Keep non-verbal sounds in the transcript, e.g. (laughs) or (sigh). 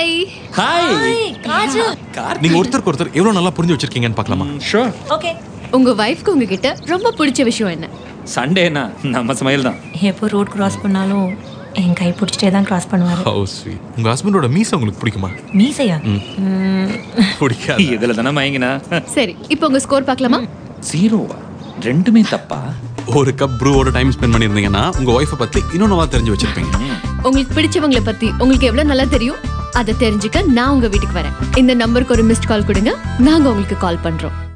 Hi hi Kajal நீங்க ஒருத்தருக்கு ஒருத்தர் எவ்வளவு நல்லா புரிஞ்சு வச்சிருக்கீங்கன்னு பார்க்கலாமா? ஷோர் ஓகே உங்க வைஃப்க்கு உங்ககிட்ட ரொம்ப பிடிச்ச விஷயம் என்ன? சண்டேனா நம்ம ஸ்மைல் தான். எப்போ ரோட் கிராஸ் பண்ணாலும் என் கை பிடிச்சிட்டே தான் கிராஸ் பண்ணுவாரு. ஹவு ஸ்வீட் உங்க ஹஸ்பண்டோட மீசை உங்களுக்கு பிடிக்குமா? மீசையா? ம், பிடிக்காது? இதுல தானே மயங்கினா? (laughs) சரி இப்போ உங்க ஸ்கோர் பார்க்கலாமா? ஜீரோவா ரெண்டுமே தப்பா? ஒரு கப் ப்ரூவோட டைம் ஸ்பெண்ட் பண்ணியிருந்தீங்கன்னா உங்க ஒய்ஃபை பத்தி நல்லா தெரிஞ்சு வச்சிருப்பீங்க. உங்களுக்கு பிடிச்சவங்கள பத்தி உங்களுக்கு எவ்வளவு நல்லா தெரியும்? அதை தெரிஞ்சுக்க நான் உங்க வீட்டுக்கு வரேன். இந்த நம்பருக்கு ஒரு மிஸ்ட் கால் கொடுங்க. நாங்க உங்களுக்கு கால் பண்றோம்.